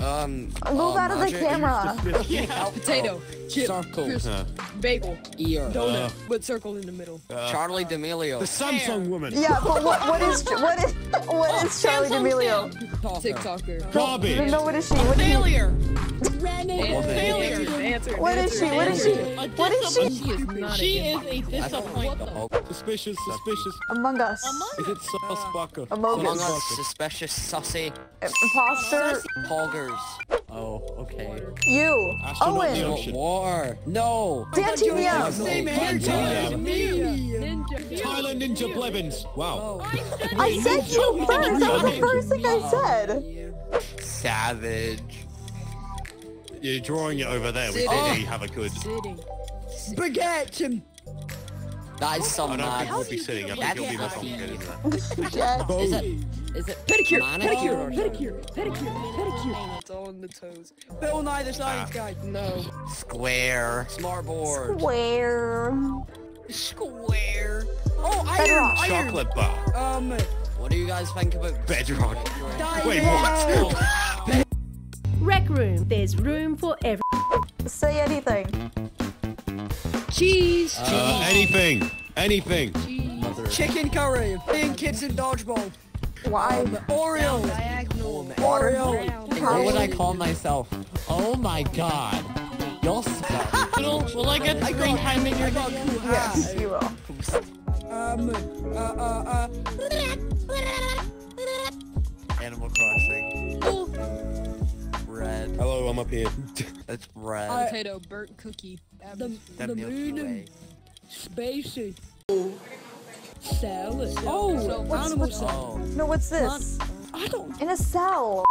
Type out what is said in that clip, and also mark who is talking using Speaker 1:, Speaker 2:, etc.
Speaker 1: Um.
Speaker 2: Move
Speaker 1: uh,
Speaker 2: out of the
Speaker 1: magic.
Speaker 2: camera.
Speaker 3: Potato, chip,
Speaker 1: Circle.
Speaker 3: crisp,
Speaker 4: Uh,
Speaker 3: bagel,
Speaker 1: Ear.
Speaker 3: donut, with circle in the middle.
Speaker 1: Charli D'Amelio.
Speaker 4: the Samsung woman.
Speaker 2: Yeah, but what, what is what is what is Charli D'Amelio?
Speaker 3: TikToker.
Speaker 2: No,
Speaker 4: Garbage.
Speaker 2: no, what is she? What is she?
Speaker 5: Failure.
Speaker 3: Failure. Answer.
Speaker 2: What is she? What is she? What is she?
Speaker 3: She is not
Speaker 5: She is a disappointment.
Speaker 4: Suspicious, suspicious.
Speaker 2: Among Us.
Speaker 4: Is it Sussbucker?
Speaker 2: Among
Speaker 1: Among
Speaker 2: Us.
Speaker 1: Us, suspicious, sussy,
Speaker 2: Imposter.
Speaker 1: poggers. Oh, okay.
Speaker 2: You.
Speaker 4: Astronaut the
Speaker 2: Owen.
Speaker 4: ocean.
Speaker 1: War. No.
Speaker 2: Dan TDM.
Speaker 1: Same
Speaker 4: Thailand Ninja Blevins. Wow.
Speaker 2: I said you first. That was the first thing I said.
Speaker 1: Savage.
Speaker 4: You're drawing it over there. We
Speaker 3: Sitting.
Speaker 4: clearly have a good.
Speaker 3: Sitting.
Speaker 1: Spaghetti. That is some
Speaker 4: I don't think
Speaker 1: mad.
Speaker 4: we'll be sitting. I think
Speaker 1: That's
Speaker 4: it'll be more
Speaker 1: happy.
Speaker 4: complicated than
Speaker 2: Yeah.
Speaker 1: Is it? Is it
Speaker 3: Pedicure,
Speaker 1: manicure
Speaker 3: pedicure, pedicure, pedicure, pedicure. It's all on the toes. Bill Nye the Science Guy. No.
Speaker 1: Square. Smart board.
Speaker 2: Where?
Speaker 3: Square. Oh, iron,
Speaker 4: that.
Speaker 3: iron.
Speaker 4: Chocolate bar.
Speaker 3: Um,
Speaker 1: What do you guys think about
Speaker 4: Bedrock.
Speaker 3: diamond.
Speaker 4: Wait, what?
Speaker 6: Rec room. There's room for every.
Speaker 2: Say anything.
Speaker 3: cheese.
Speaker 4: Uh, anything. Anything.
Speaker 3: Chicken curry. Playing kids in dodgeball.
Speaker 2: Why?
Speaker 3: Um, Oreo.
Speaker 1: Oh, man.
Speaker 3: Oreo.
Speaker 1: What would I call myself? Oh my god. You'll stop.
Speaker 5: Will, will I get screen time in your
Speaker 2: Yes, you will.
Speaker 3: Um, uh, uh, uh.
Speaker 1: Red.
Speaker 4: Hello, I'm up here.
Speaker 1: It's red.
Speaker 3: Uh, Potato, burnt cookie. The,
Speaker 1: the
Speaker 3: the
Speaker 1: Milky
Speaker 3: moon.
Speaker 1: Way.
Speaker 3: Spacey. Salad. Oh,
Speaker 2: What's- what's-
Speaker 1: Oh.
Speaker 2: No, what's this?
Speaker 3: I don't.
Speaker 2: In a cell.